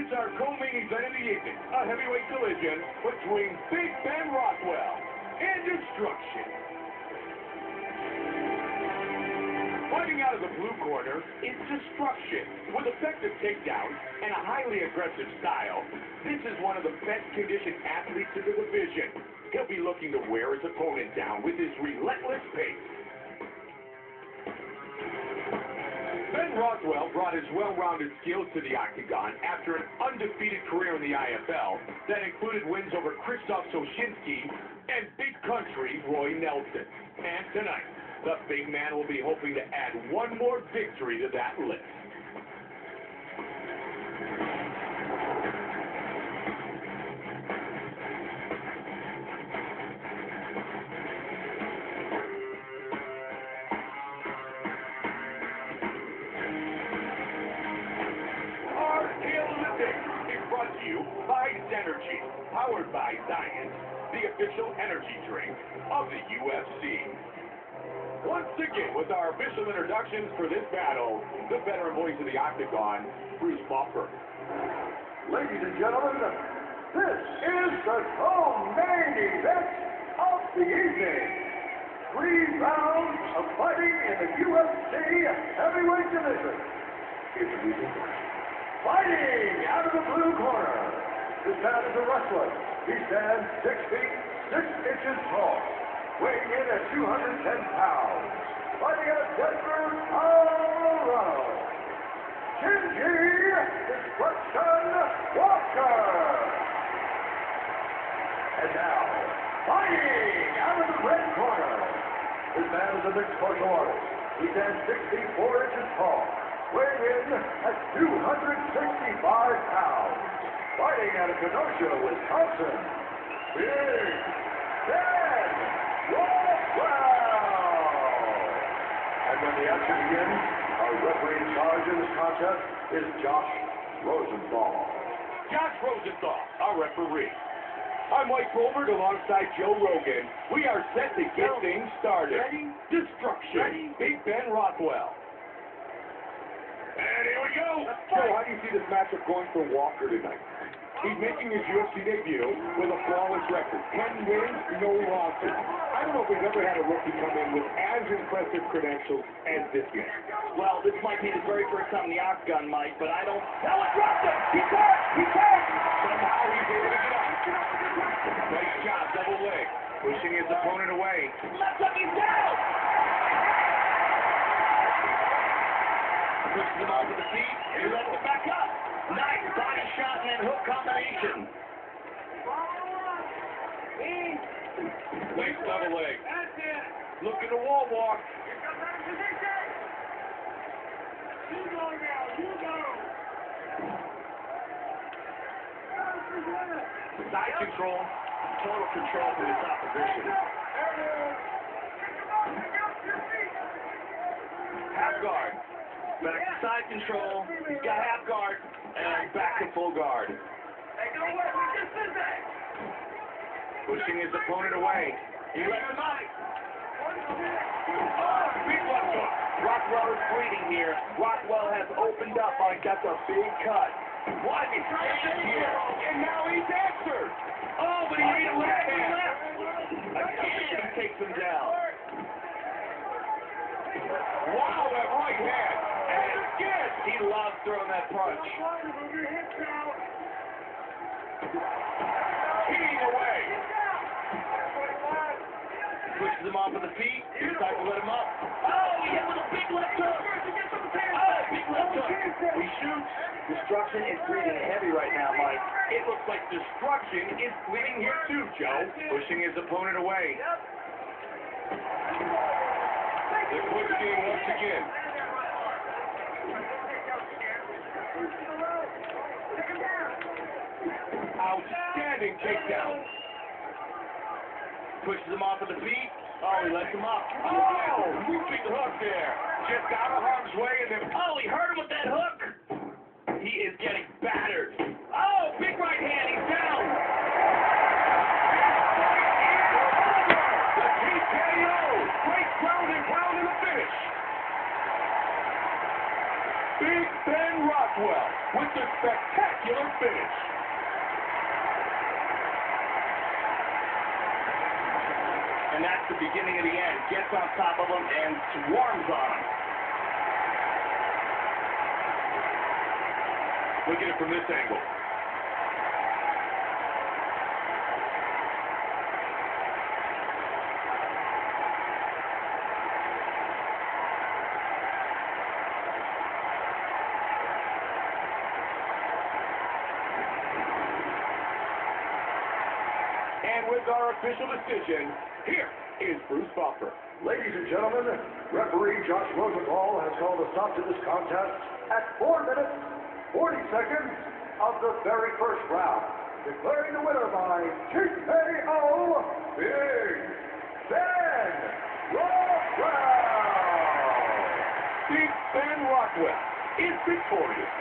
witness a heavyweight collision between Big Ben Rothwell and Destruction. Fighting out of the blue corner is Destruction. With effective takedowns and a highly aggressive style, this is one of the best conditioned athletes in the division. He'll be looking to wear his opponent down with his relentless pace. Ben Rothwell brought his well-rounded skills to the octagon after an undefeated career in the IFL that included wins over Krzysztof Soszynski and Big Country Roy Nelson. And tonight, the big man will be hoping to add one more victory to that list. You Xenergy, powered by Xyience, the official energy drink of the UFC. Once again, with our official introductions for this battle, the veteran voice of the Octagon, Bruce Buffer. Ladies and gentlemen, this is the co-main event of the evening. Three rounds of fighting in the UFC heavyweight division. Introducing. Fighting out of the blue corner. This man is a wrestler. He stands six feet, six inches tall, weighing in at 210 pounds. Fighting out of Denver, Colorado. Shinji Destruction Walker. And now, fighting out of the red corner. This man is a mixed martial artist. He stands six feet four inches tall, weighing in at 265 pounds. Fighting out of Kenosha, Wisconsin. Big Ben Rothwell. And when the action begins, our referee in charge in this contest is Josh Rosenthal. Josh Rosenthal, our referee. I'm Mike Goldberg alongside Joe Rogan. We are set to get things started. Destruction. Big Ben Rothwell. And here we go. Joe, how do you see this matchup going for Walker tonight? He's making his UFC debut with a flawless record. 10 wins, no losses. I don't know if we've ever had a rookie come in with as impressive credentials as this man. Well, this might be his very first time in the octagon, Mike, but I don't. That one dropped him! He turned! He turned! Somehow he's able to get up. Nice job, double leg. Pushing his opponent away. Left hook, he's down! The feet. He back up. Nice body shot and hook combination. Double leg. Look at the wall walk. You go now. You go. Control, total control from his opposition. Half guard. Back to side control. He's got half guard and back to full guard. Pushing his opponent away. He lets him out. Oh, big left. Rothwell is bleeding here. Rothwell has opened up. Oh, he got the big cut. What is this here? And now he's answered. Oh, but he ate a left hand. Again, he takes him down. Wow, that right hand. He loves throwing that punch. Hitting away. Pushes him off of the feet. He's trying to let him up. Oh, he hit with a big left hook. Oh, big left hook. He shoots. Destruction is breathing heavy right now, Mike. It looks like destruction is bleeding here too, Joe. Pushing his opponent away. They're pushing once again. Outstanding takedown. Pushes him off of the feet. Oh, he lets him up. Oh, looping hook there. Just out of harm's way and then Oh, he hurt him with that hook. He is getting battered. Oh, big right hand. He's down. the TKO. Great ground and pound in the finish. Big Ben Rothwell with the spectacular finish. And that's the beginning of the end. Gets on top of him and swarms on him. Look at it from this angle. With our official decision, here is Bruce Buffer. Ladies and gentlemen, referee Josh Rosenthal has called a stop to this contest at 4 minutes, 40 seconds of the very first round, declaring the winner by TKO Big Ben Rothwell. Big Ben Rothwell is victorious